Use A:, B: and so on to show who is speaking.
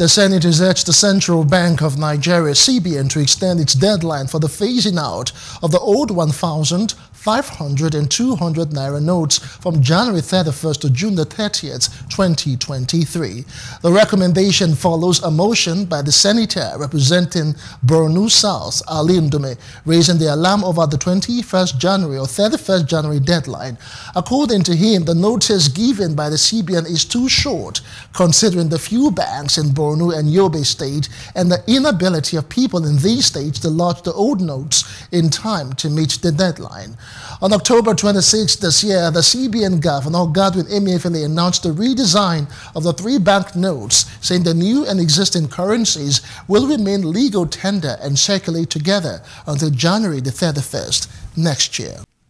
A: The Senate has urged the Central Bank of Nigeria, CBN, to extend its deadline for the phasing out of the old 1,000, 500 and 200 naira notes from January 31st to June the 30th, 2023. The recommendation follows a motion by the senator representing Borno South, Ali Ndume, raising the alarm over the 21st January or 31st January deadline. According to him, the notice given by the CBN is too short, considering the few banks in Borno and Yobe state and the inability of people in these states to lodge the old notes in time to meet the deadline. On October 26 this year, the CBN Governor Godwin Emefiele announced the redesign of the three bank notes, saying the new and existing currencies will remain legal tender and circulate together until January the 31st next year.